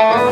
Trucking,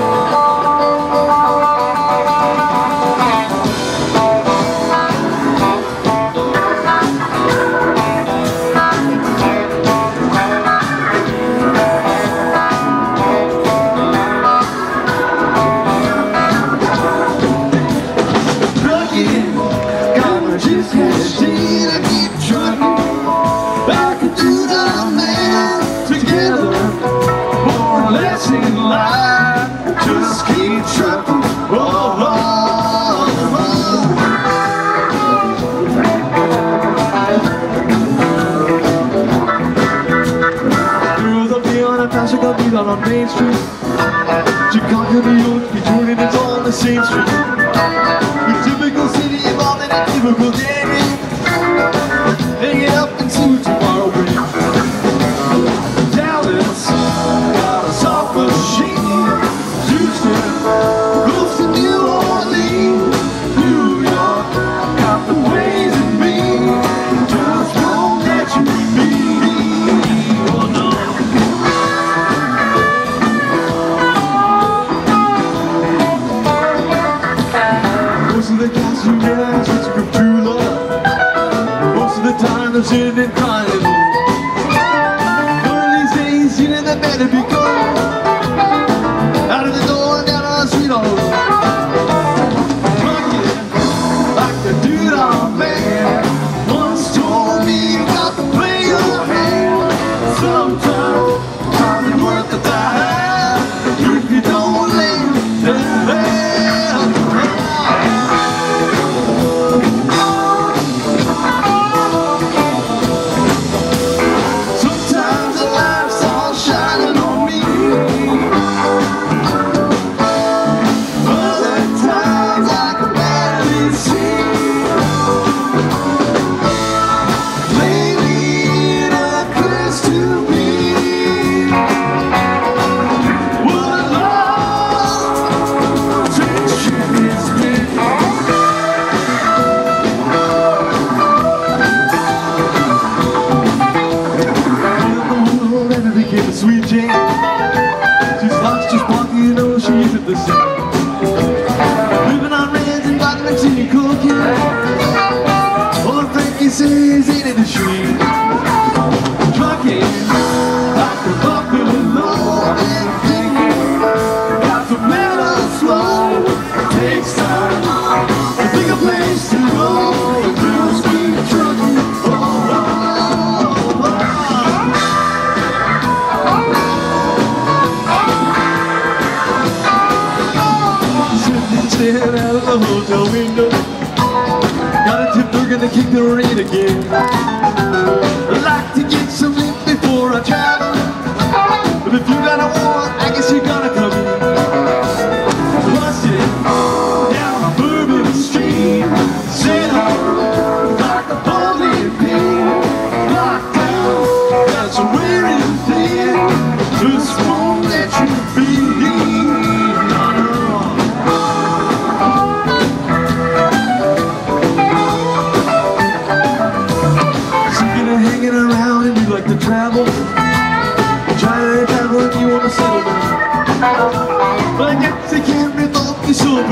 a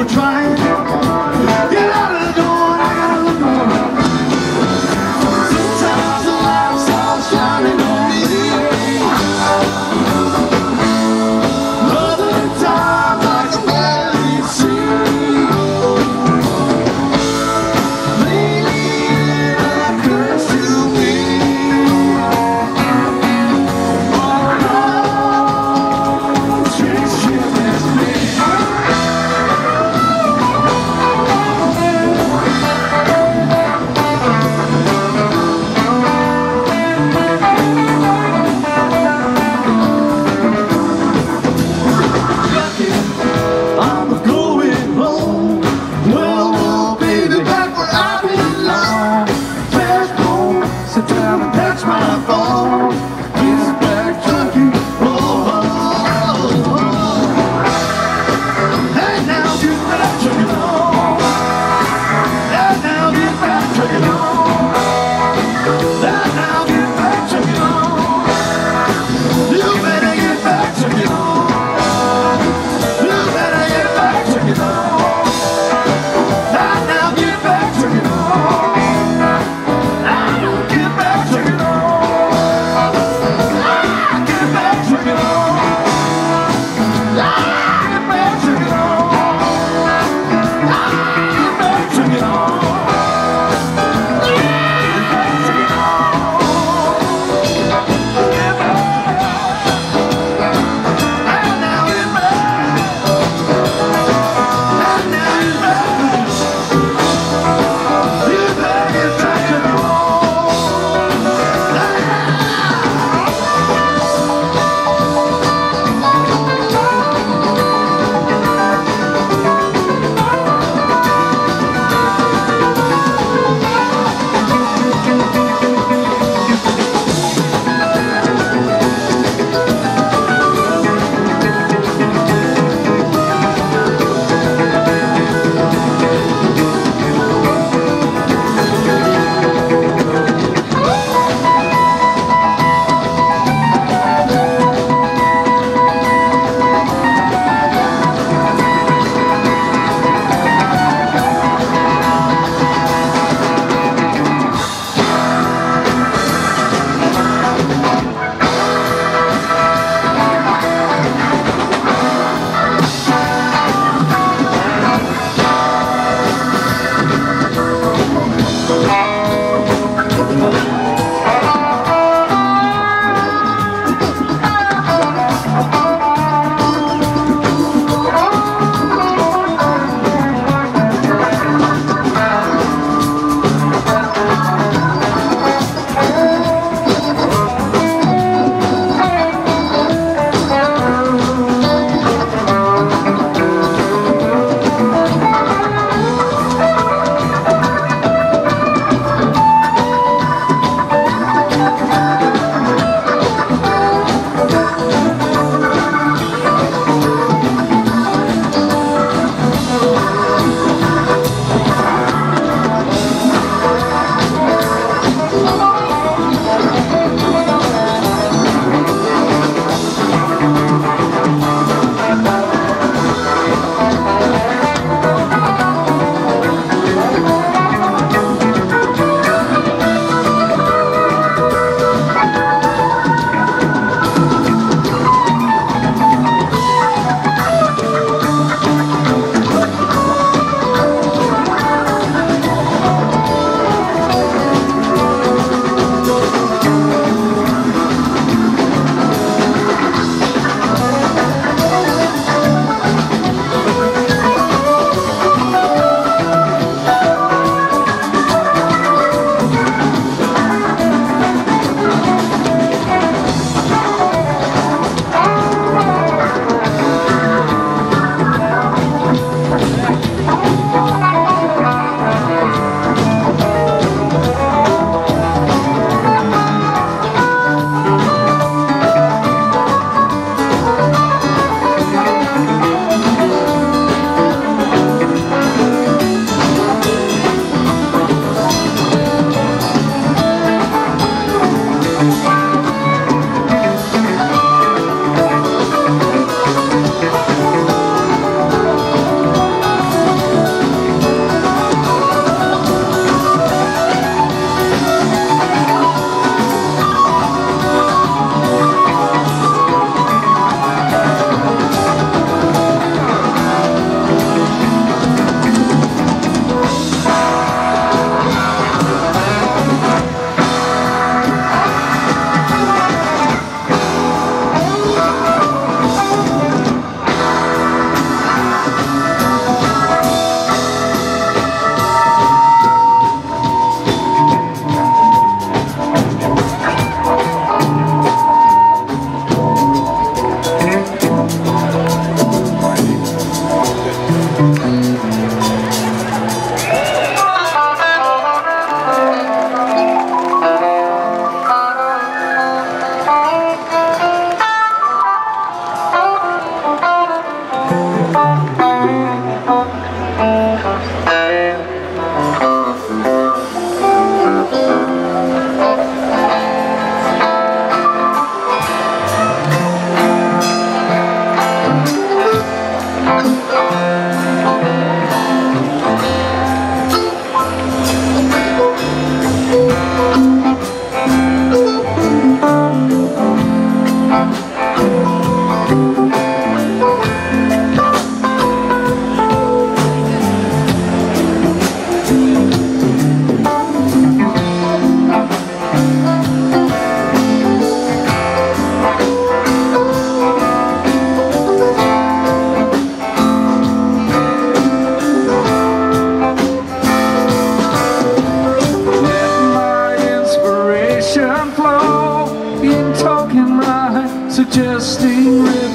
trying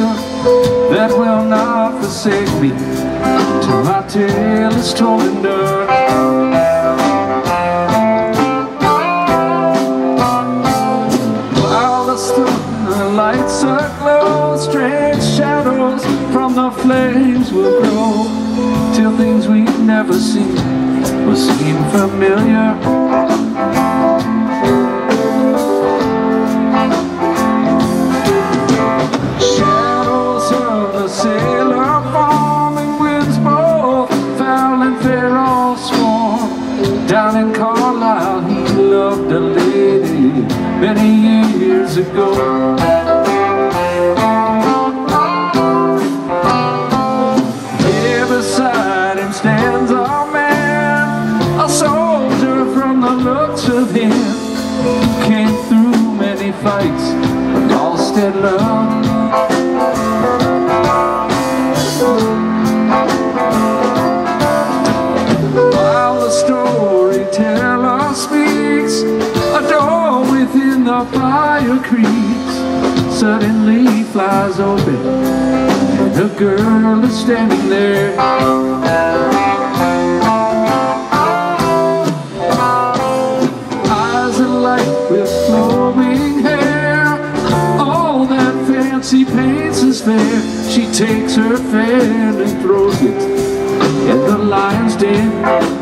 that will not forsake me till my tale is told and done. While the are aglow, strange shadows from the flames will grow till things we've never seen will seem familiar. Many years Suddenly flies open. And a girl is standing there. Eyes alight with flowing hair. All that fancy paints is fair. She takes her fan and throws it In the lion's den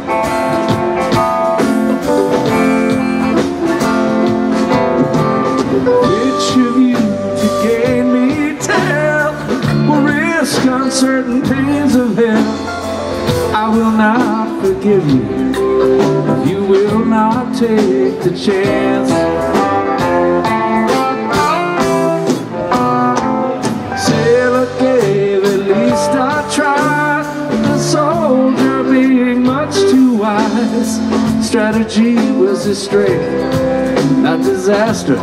certain pains of hell I will not forgive you. You will not take the chance. Sailor gave at least a try. The soldier being much too wise. Strategy was his strength, not disaster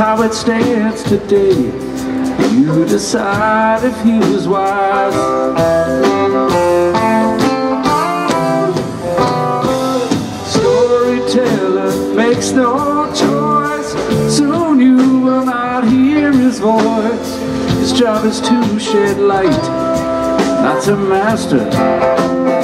how it stands today. You decide if he was wise. Storyteller makes no choice. Soon you will not hear his voice. His job is to shed light Not to master